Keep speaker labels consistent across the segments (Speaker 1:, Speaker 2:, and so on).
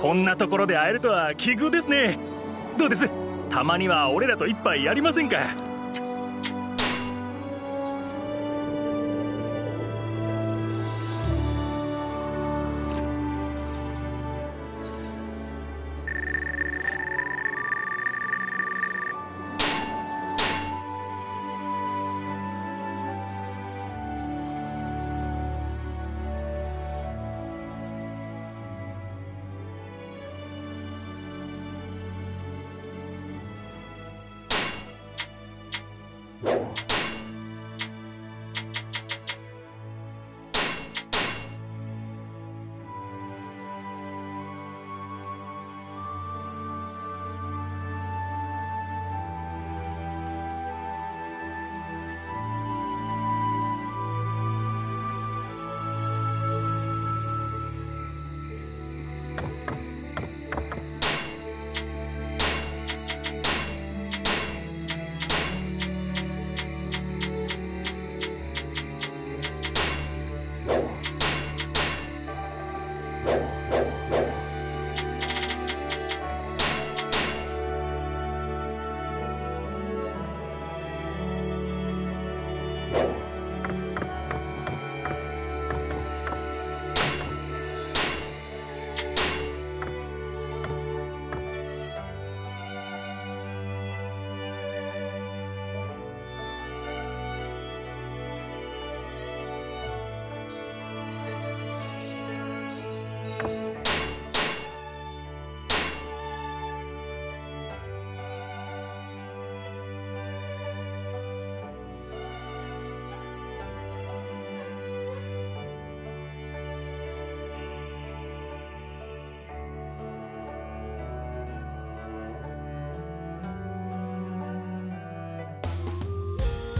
Speaker 1: こんなところで会えるとは奇遇ですね。どうです？たまには俺らと一杯やりませんか？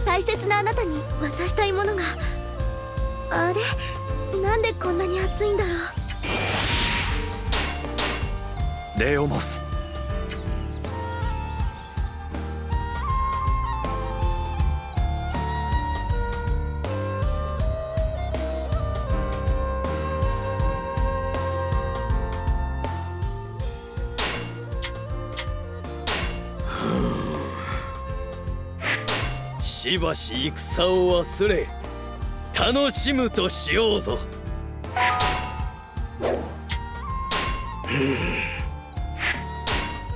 Speaker 2: 大切なあなたに渡したいものが。あれ？なんでこんなに暑いんだろ
Speaker 1: う。レオモス。
Speaker 3: しばし戦を忘れ楽しむとしようぞ。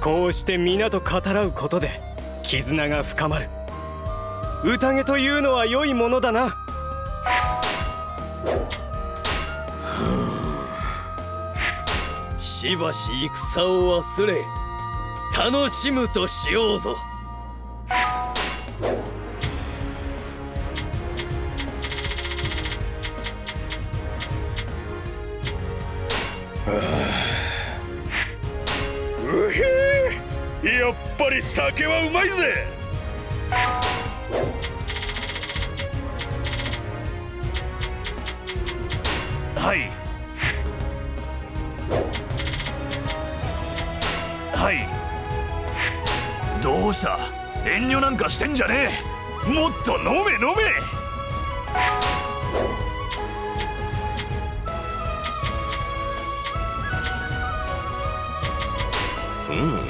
Speaker 4: こうして皆と語らうことで絆が深まる。宴というのは良いものだな。
Speaker 3: しばし戦を忘れ楽しむとしようぞ
Speaker 1: 酒はうまいぜ。はい。はい。どうした？遠慮なんかしてんじゃねえ。もっと飲め飲め。うん。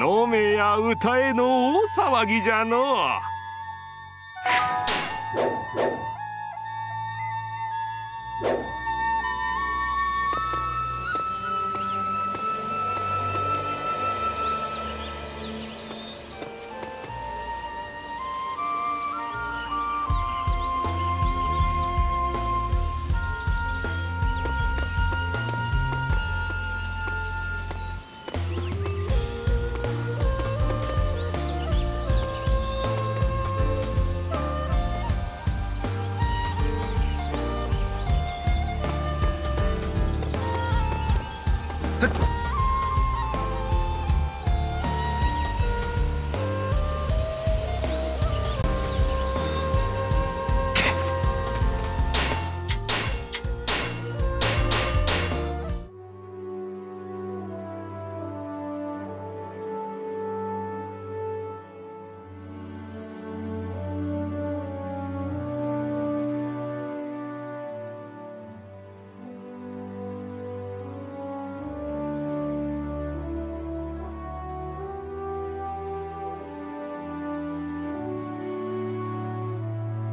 Speaker 1: 飲めや歌えの大騒ぎじゃのう。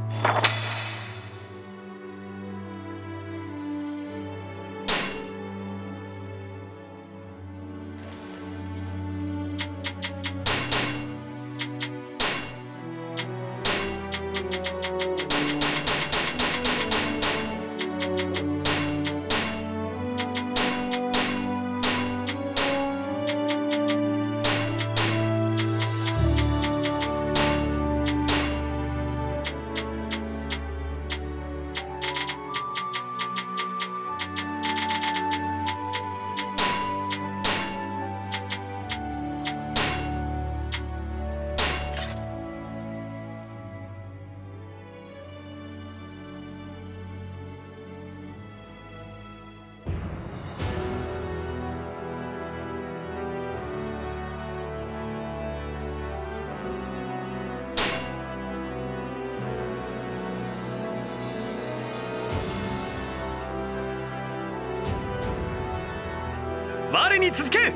Speaker 1: you 前に続け。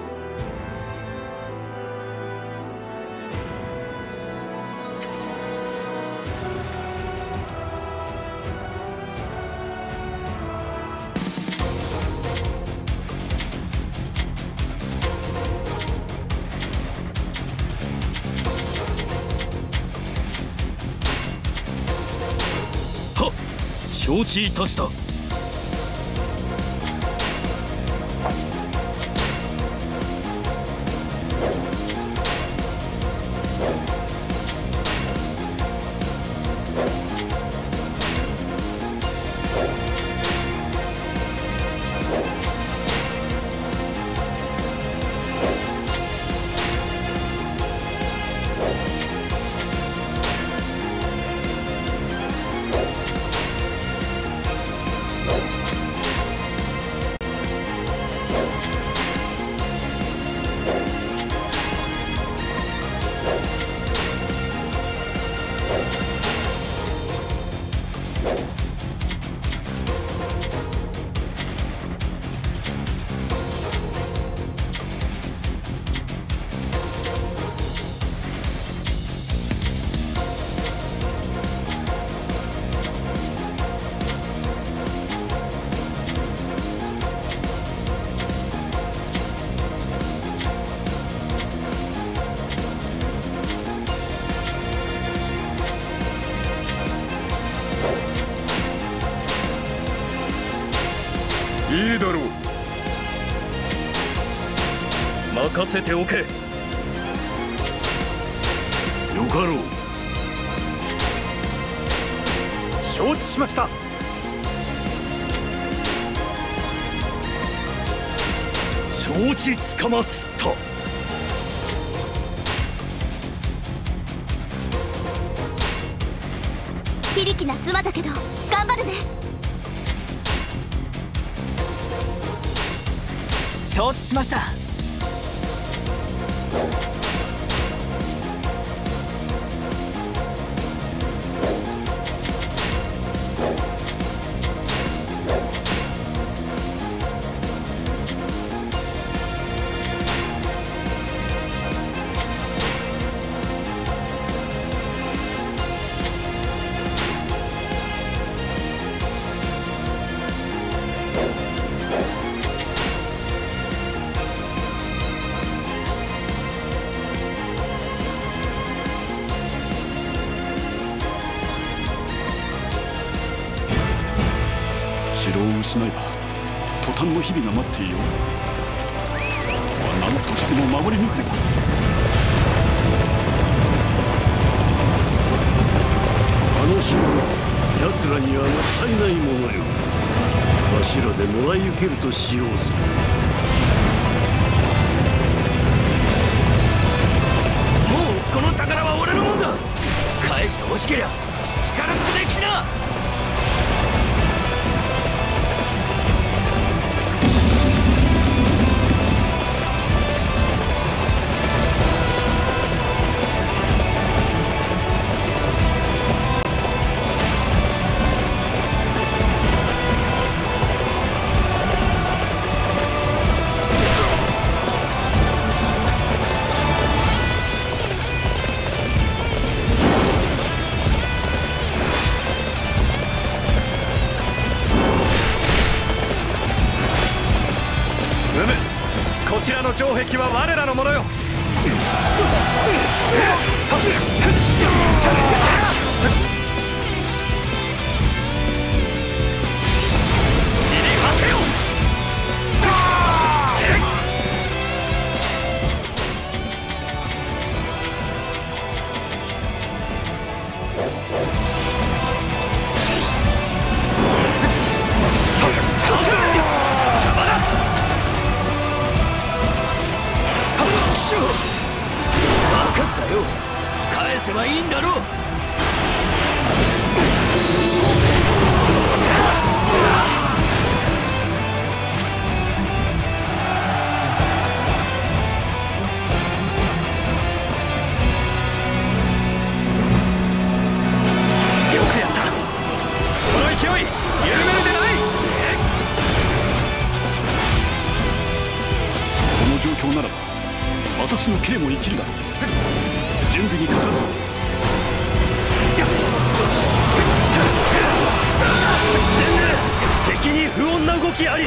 Speaker 1: 承知いたした。せておけ。よかろう。承知しました。承知つかまつった。
Speaker 2: 非力な妻だけど頑張るね。
Speaker 3: 承知しました。
Speaker 5: 私の
Speaker 6: 刑も生きるだろう。準備にかかるぞ。
Speaker 1: 敵に不穏な動きあり。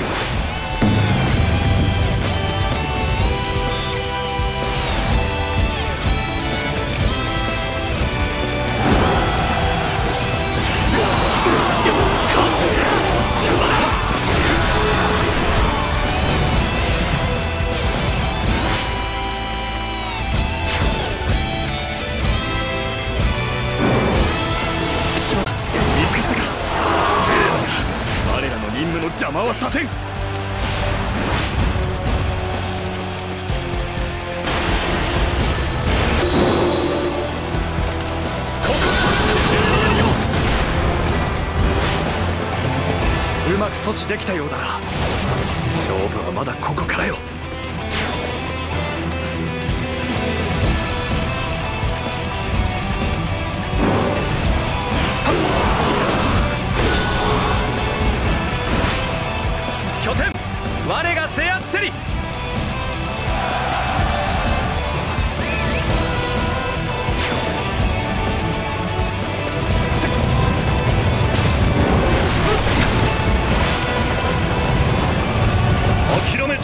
Speaker 1: の邪魔はさせん。うまく阻止できたようだ。勝負はまだここからよ。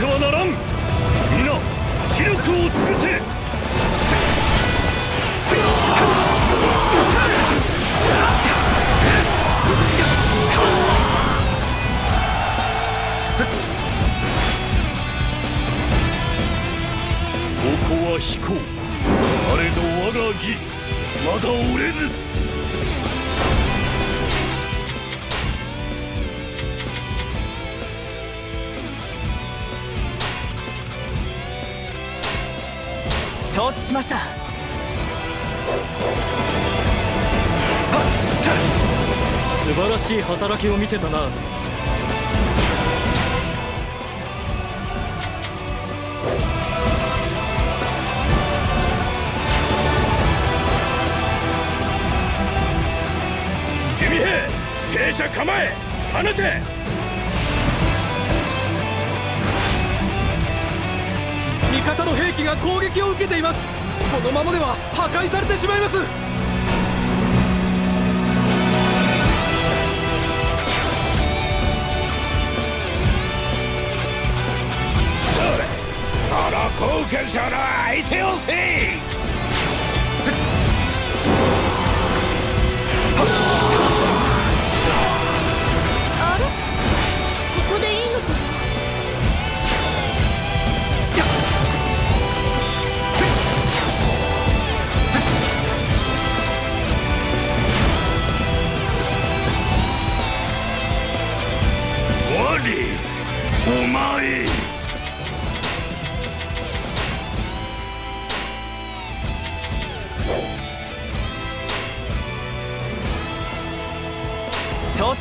Speaker 1: てはならん。皆死力を尽くせ。
Speaker 7: し
Speaker 1: い働きを見せたな。弓兵戦車構え放て。
Speaker 4: 味方の兵器が攻撃を受けています。このままでは破壊されてしまいます
Speaker 1: の後継者の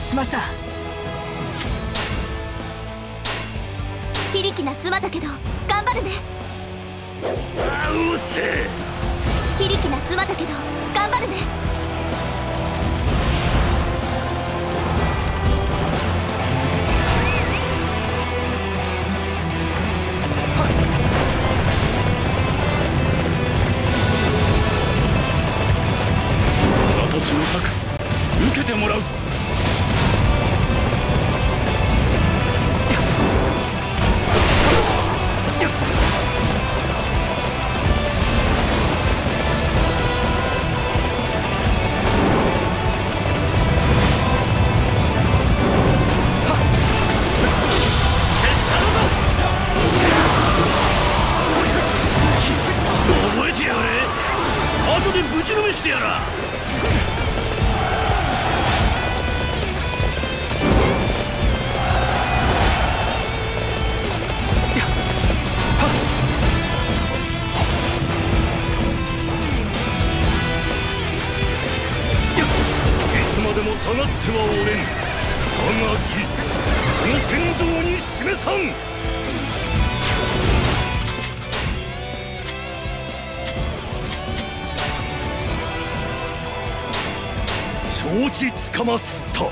Speaker 7: しました。
Speaker 2: 非力な妻だけど頑張るね。
Speaker 1: あうせ
Speaker 2: 非力な妻だけど頑張るね
Speaker 1: 戦場に示さん承知つかまつった。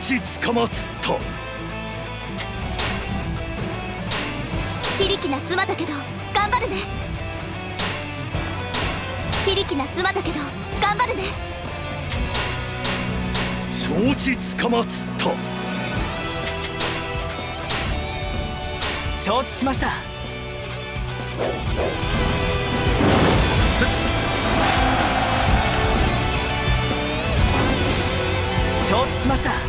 Speaker 8: 承知まった。
Speaker 2: 非力な妻だけど頑張るね。非力な妻だけど頑張るね。
Speaker 8: 承知まった。
Speaker 7: 承知しました。承知しました。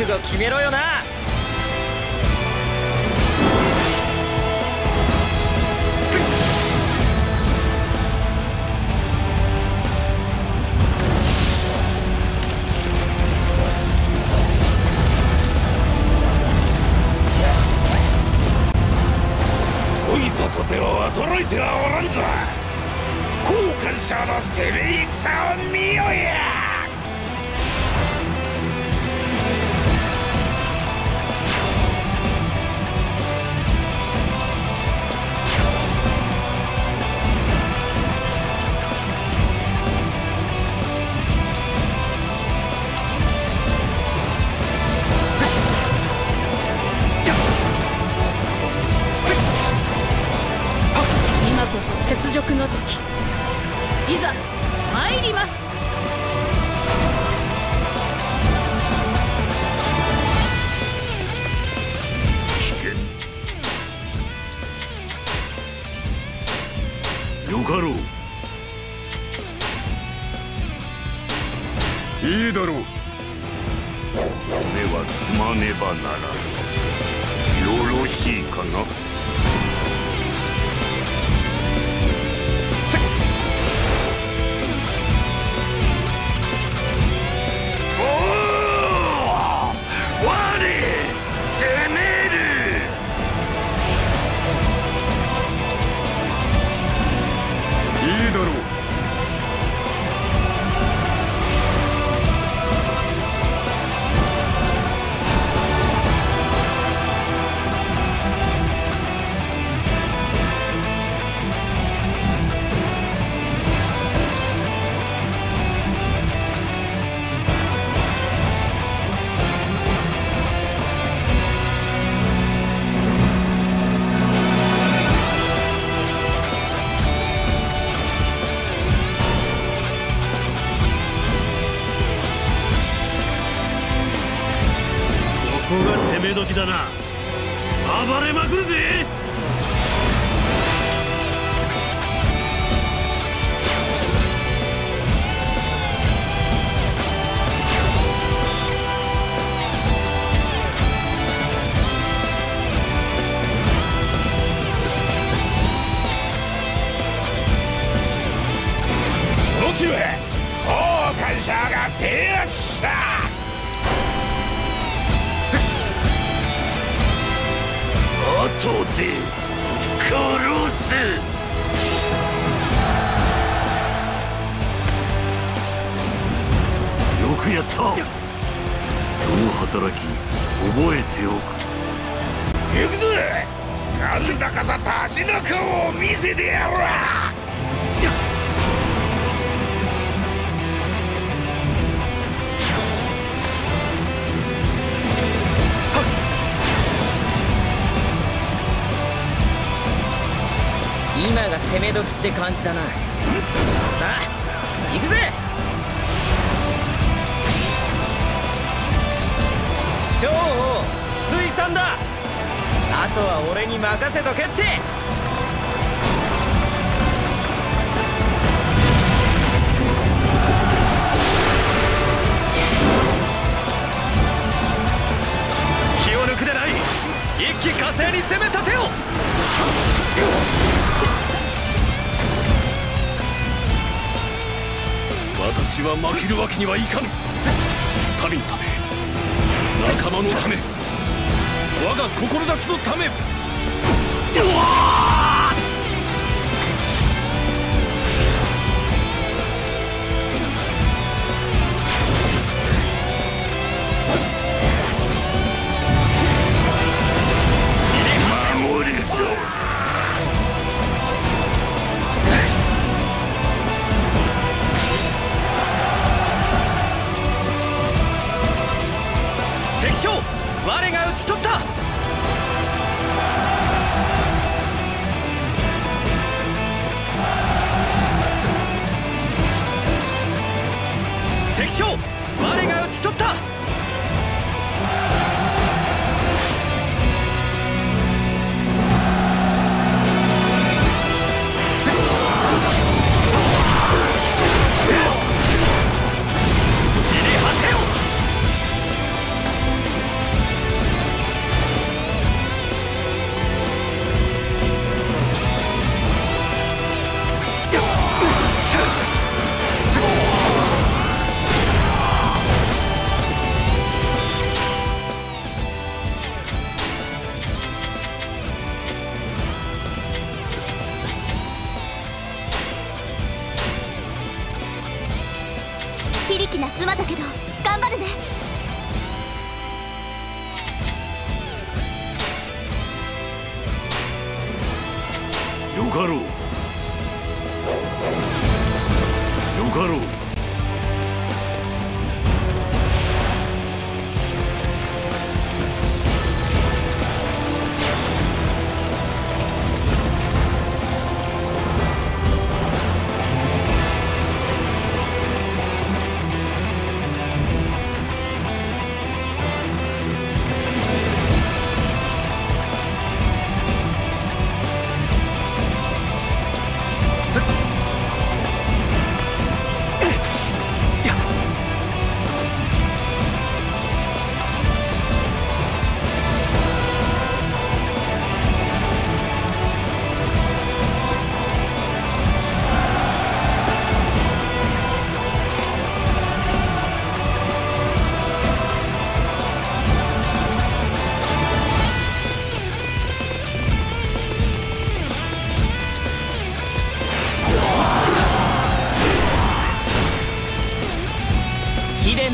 Speaker 7: 覚悟決めろよな。
Speaker 8: では驚いてはおらんぞ。高官者の攻め戦を見よや。だな
Speaker 7: とは俺に任せとけって。
Speaker 4: 気を抜くでない。一気火星に攻め立てよ。
Speaker 6: 私は負けるわけにはいかぬ。民のため仲間のため。我が志のため。
Speaker 8: 守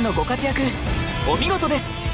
Speaker 7: のご活躍お見事です。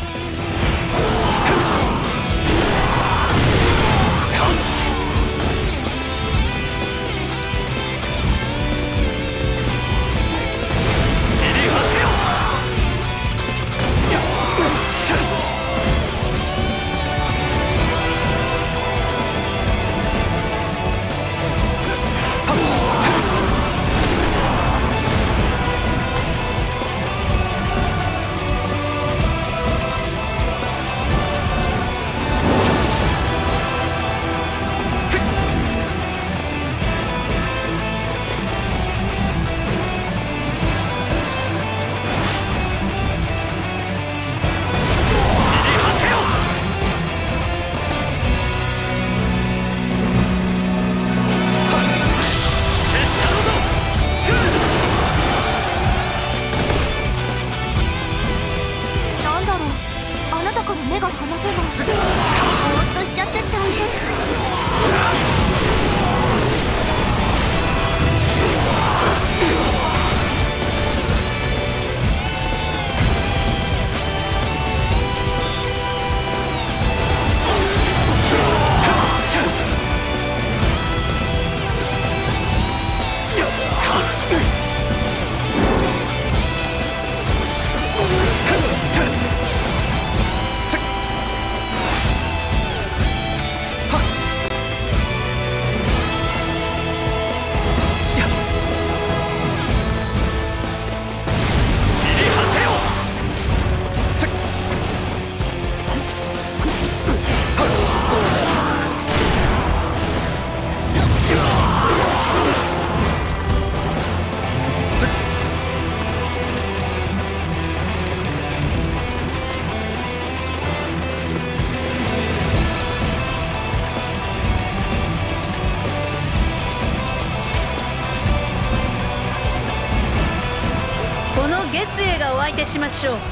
Speaker 8: ましょう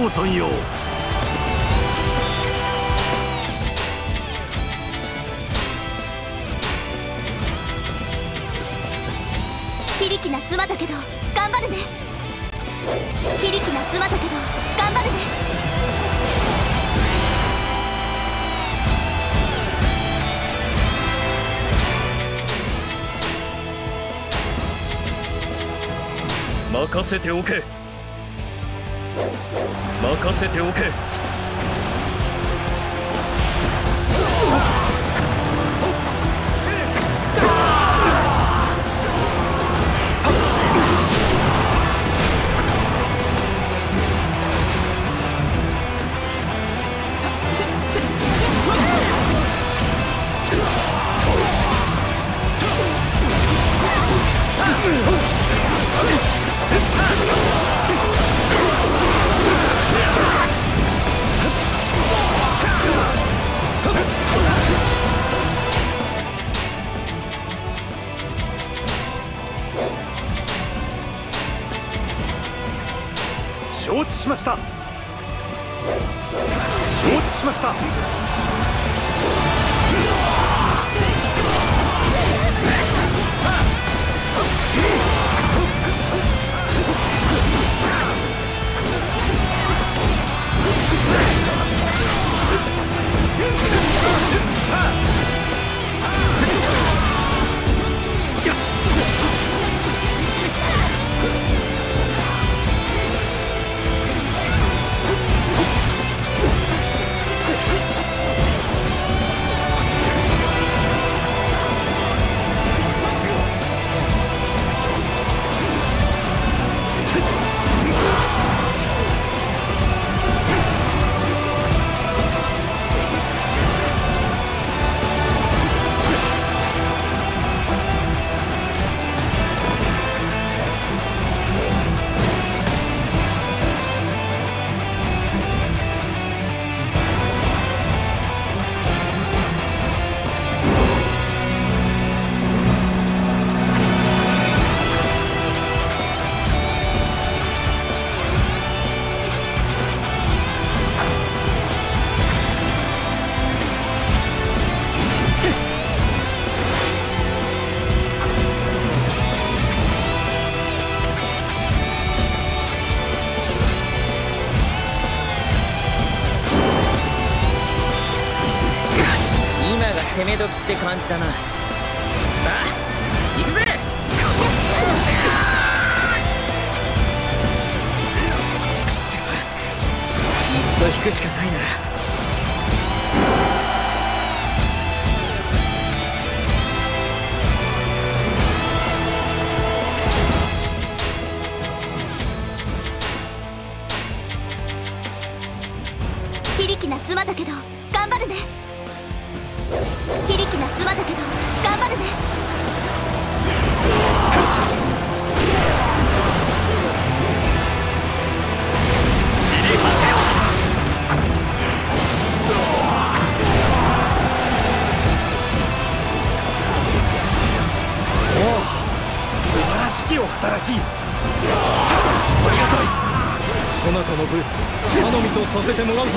Speaker 2: コートンよ
Speaker 1: 承知しました。承知しました。
Speaker 7: 感じだな。
Speaker 4: 働きありがたいそなたの部頼みとさせてもらうぞ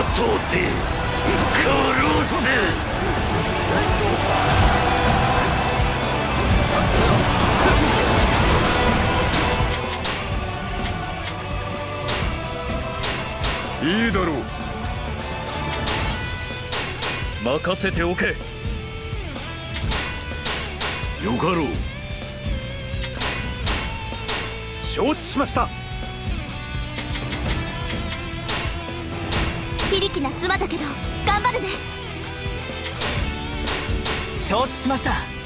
Speaker 9: 後で殺せ
Speaker 6: いいだろう。
Speaker 4: 任せておけ。
Speaker 8: よかろう。
Speaker 4: 承知しました。
Speaker 2: 非力な妻だけど頑張るね。
Speaker 7: 承知しました。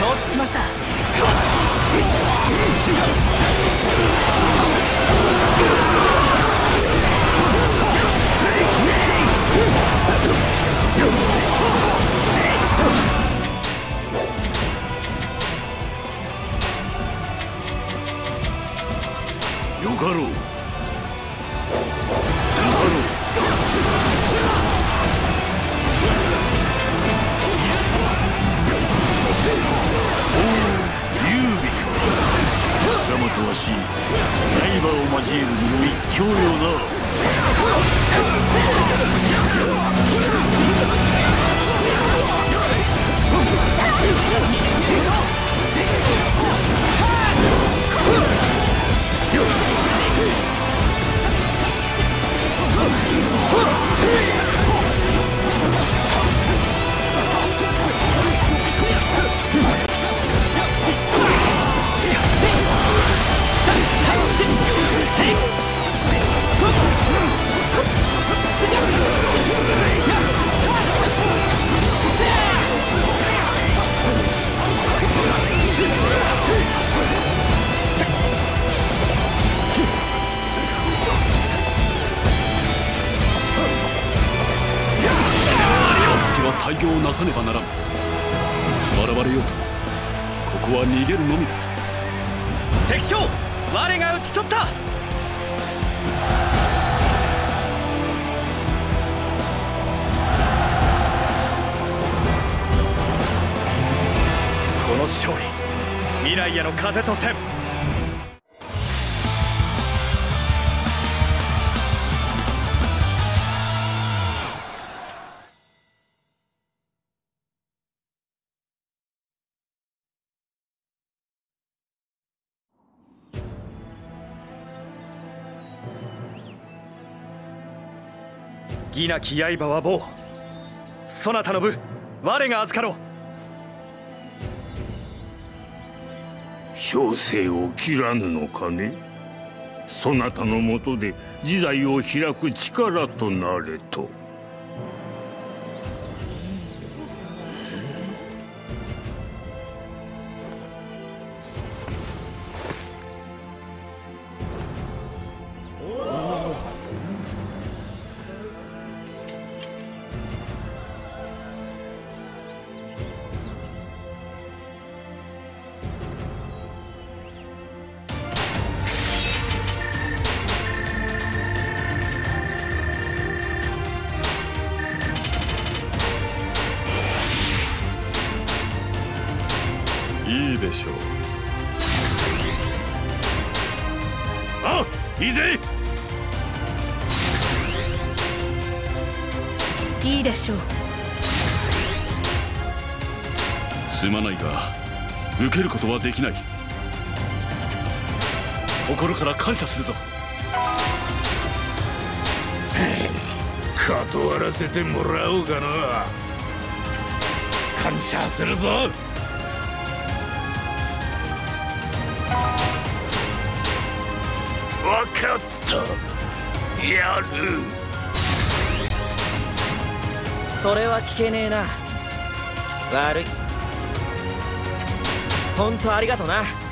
Speaker 7: 承知しました
Speaker 8: かろう。かろう。劉備。か貴様とわし刃を交えるにも一興よな。
Speaker 4: 義なき刃は棒。そなたの部我が預かろう。
Speaker 9: 小生を切らぬのかね？そなたのもとで時代を開く力となれと。
Speaker 6: はできない。心から感謝するぞ。
Speaker 9: 断らせてもらおうかな。感謝するぞ。分かった。やる。
Speaker 7: それは聞けねえな。悪い本当ありがとな。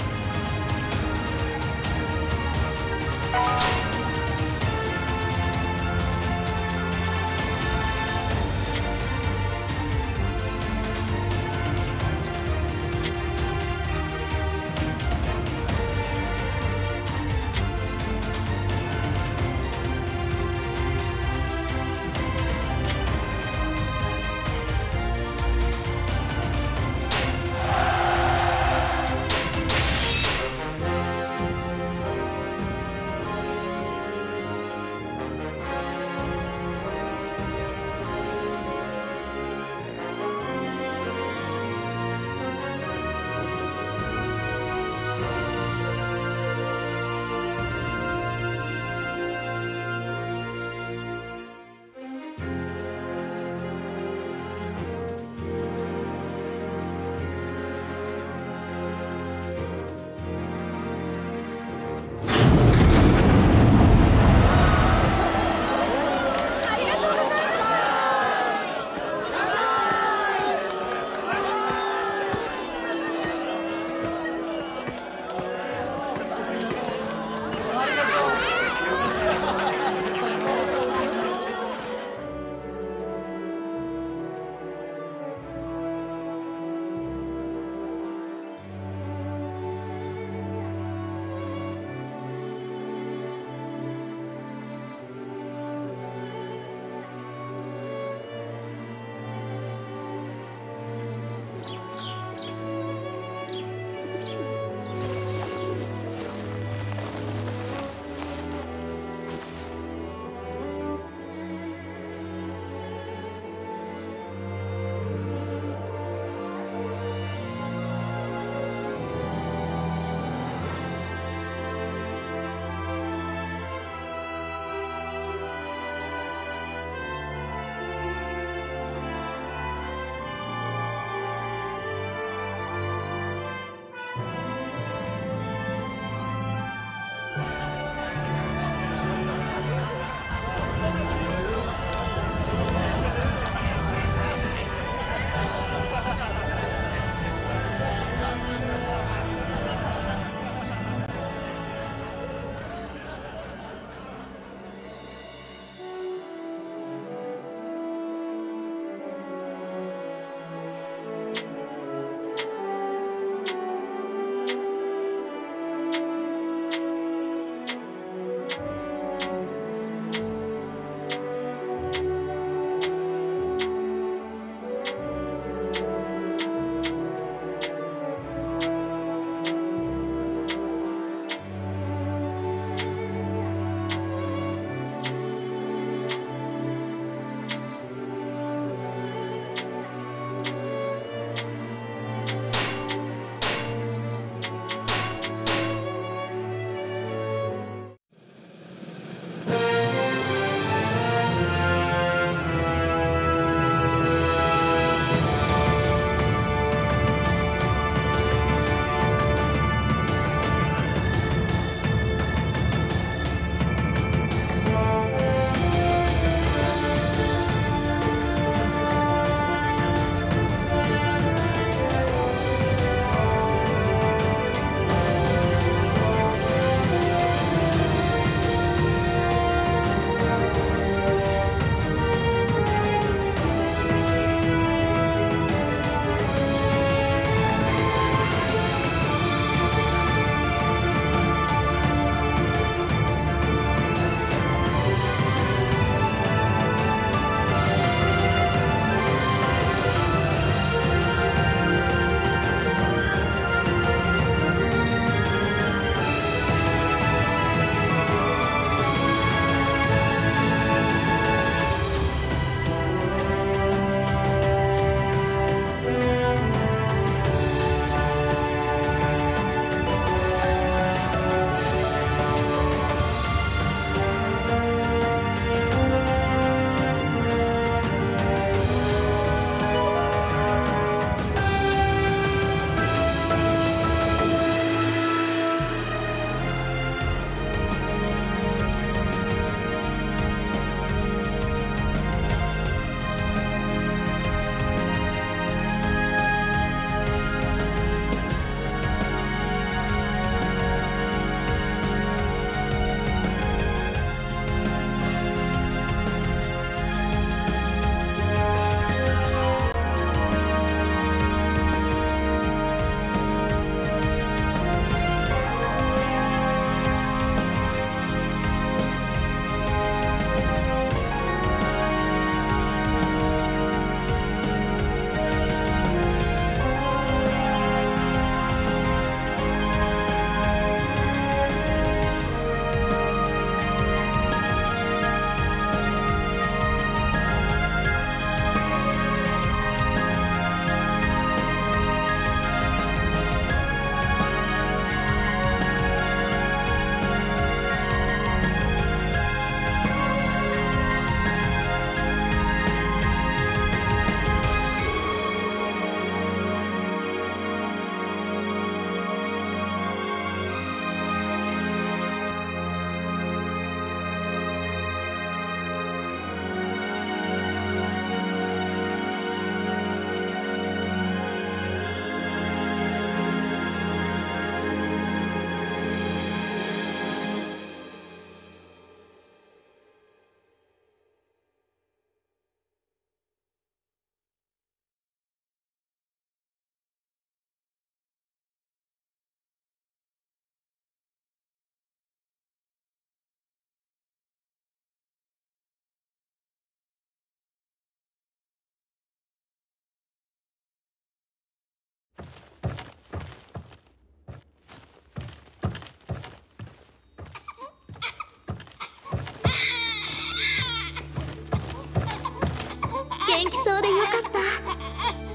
Speaker 2: そうでよかった。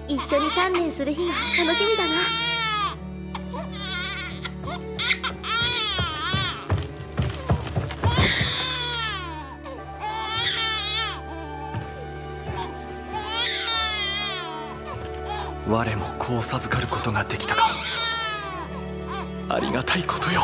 Speaker 2: 一緒に鍛錬する日が楽しみだな。
Speaker 4: 我も子を授かることができたか。ありがたいことよ。